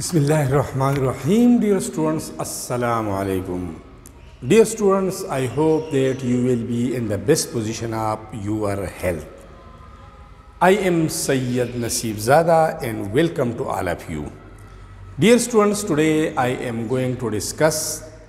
Bismillah Rahman Rahim dear students Assalamu alaikum dear students I hope that you will be in the best position of your health I am Sayyid Nasib Zada and welcome to all of you dear students today I am going to discuss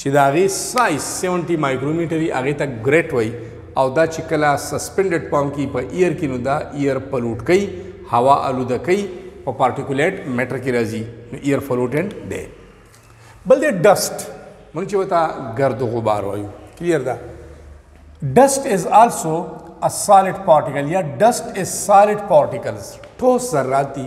چې د هغې سایز 70 مایکرومیټر وي هغې ته ګریټ وایي او دا چې کله سسپنډډ پام کی په ایئر کې نو دا ایئر پلوټ کوي هوا الوده کوي په پارټیکولیټ میټر کې راځي نو ایئر فلوټنټ دی بل دی ډسټ مونږ چې وتا ګرد غبار وایو کلیئر ده ډسټ از آلسو ا سالډ پارټیکل یا ډسټ از سالډ پارټیکلز ټوس ذرات دي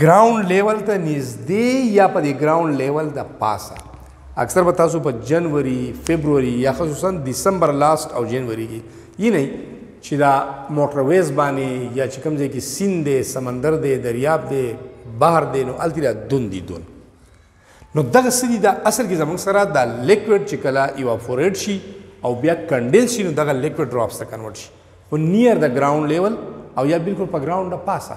ګراونډ لیول ته نږدې یا په دې ګراونډ لیول د پاسه اکثر به تاسو په جنوري فبروري یا خصوصا دسمبر لاست او جنوري کې یی نه چې دا موټر ویز باندې یا چې کوم ځای کې سیند دی سمندر دی دریاب دی بحر دی نو هلته دوندي دوند نو دغه څه دي دا اصل کې زموږ سره دا لیکوډ چې کله ایواپوریټ شي او بیا کنډنس شي نو دغه لیکوډ ډراپس ته کنورټ شي په نیر د ګراوند لیول او یا بالکل په ګراوند د پاسه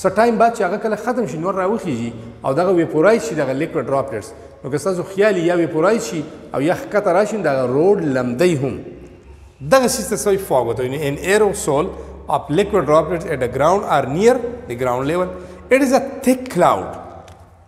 څه ټایم بعد چې هغه کله ختم شي نور راوخیږي او دغه ویپورایز شي دغه لیکوډ ډراپلټس نو که ستاسو خیال یا ویپورایز شي او یا ښکته راشي دغه روډ لمدی هم دغه شي ته سوی فاګ وته یعنی ان ایرو سول of liquid droplets at the ground or near the ground level. It is a thick cloud.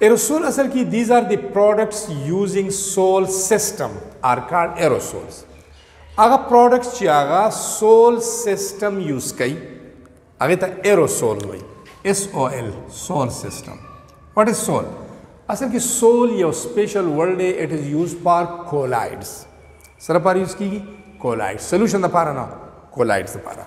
ایروسول اصل کې دیز آر دی پروډکټس یوزینګ سول سیستم آر کارډ ایروسولز هغه پروډکټس چې هغه سول سیستم یوز کوي هغه ته ایروسول وایي اس او ال سول سیستم واټ از سول اصل کې سول یو سپیشل ورډ دی اټ از یوز فار کولایډز سره پر یوز کیږي کولایډ سولوشن لپاره نه کولایډز لپاره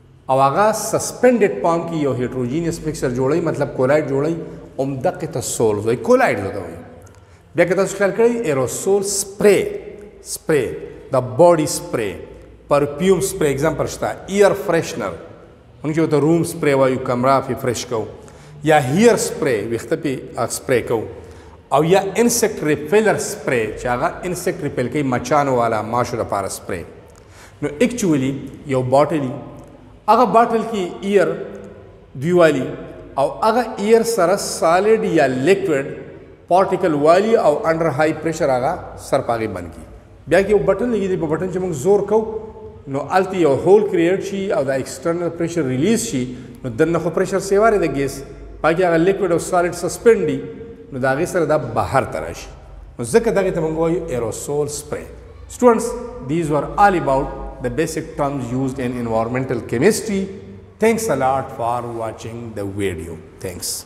او هغه سسپندډ پام کې یو هیټروجینیس مکسچر جوړي مطلب کولایډ جوړي اوم دقه ته سول وي کولایډ ته وي بیا که تاسو خیال کړئ ایروسول سپری سپری د باډي سپری پرفیوم سپری اگزامپل شته ایئر فرشنر موږ یو ته روم سپری وایو کمره فی فرش کو یا هیر سپری وخت په سپری کو او یا انسیکټ ریپیلر سپری چې هغه انسیکټ ریپیل کوي مچانو والا ماشو لپاره سپری نو اکچولی یو باټلی هغه باټل کې ایر دوی والی او هغه ایر سره سالډ یا لیکوډ پارټیکل والی او انډر های پریشر هغه سر پاغي بند کی بیا کې یو بټن لګی دی په بټن چې موږ زور کو نو الته یو هول کریټ شي او دا ایکسټرنل پریشر ریلیز شي نو دنه خو پریشر سیواره د ګیس پاکي هغه لیکوډ او سالډ سسپند دي نو دا غي سره دا بهر ترشي نو ځکه دغه ته موږ وایو ایروسول سپری Students, these were all about the basic terms used in environmental chemistry Thanks a lot for watching the video. Thanks.